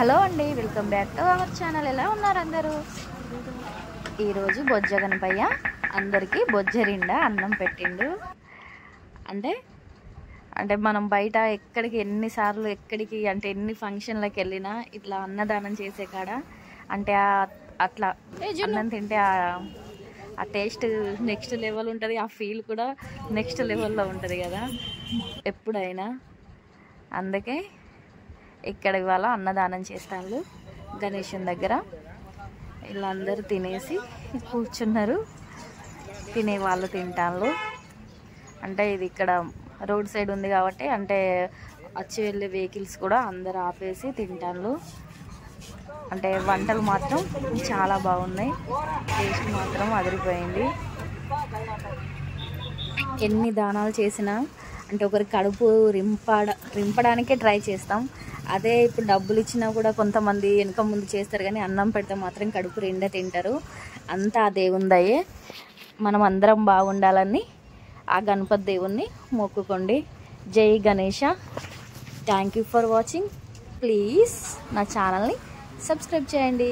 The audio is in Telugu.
హలో అండి welcome back to our channel. ఎలా ఉన్నారు అందరూ? ఈరోజు బొజ్జ గణపయ్య అందరికీ బొజ్జరిండా అన్నం పెట్టిండు. అంటే అంటే మనం బయట ఎక్కడికి ఎన్నిసార్లు ఎక్కడికి అంటే ఎన్ని ఫంక్షన్లకు వెళ్ళినా ఇట్లా అన్నదానం చేసే కాడ అంటే ఆ- అట్లా అన్నం తింటే ఆ టేస్ట్ నెక్స్ట్ లెవెల్ ఉంటుంది ఆ ఫీల్ కూడా నెక్స్ట్ లెవెల్లో ఉంటుంది కదా. ఎప్పుడైనా. అందుకే ఇక్కడ ఇవాళ అన్నదానం చేస్తాను గణేషన్ దగ్గర. వీళ్ళందరూ తినేసి కూర్చున్నారు. తినే వాళ్ళు తింటాను అంటే ఇది ఇక్కడ రోడ్ సైడ్ ఉంది కాబట్టి అంటే వచ్చి వెళ్ళే వెహికల్స్ కూడా అందరు ఆపేసి తింటాను అంటే వంటలు మాత్రం చాలా బాగున్నాయి. టేస్ట్ మాత్రం అదిరిపోయింది. ఎన్ని దానాలు చేసినా అంటే ఒకరి కడుపు రింపడ రింపడానికే ట్రై చేస్తాం. అదే ఇప్పుడు డబ్బులు ఇచ్చినా కూడా కొంతమంది వెనక ముందు చేస్తారు కానీ అన్నం పెడితే మాత్రం కడుపు రెండే తింటారు. అంతా ఆ దేవుందయ్యే మనం అందరం బాగుండాలని ఆ గణపతి దేవుణ్ణి మొక్కుకోండి. జై Ganesha. Thank you for watching please నా ఛానల్ని సబ్స్క్రైబ్ చేయండి.